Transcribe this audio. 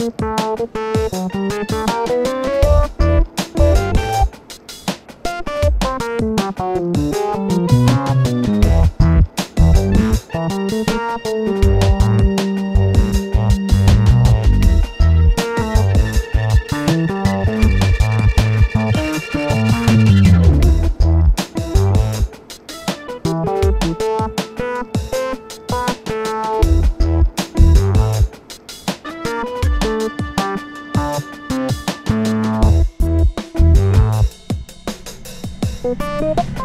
Thank Bye.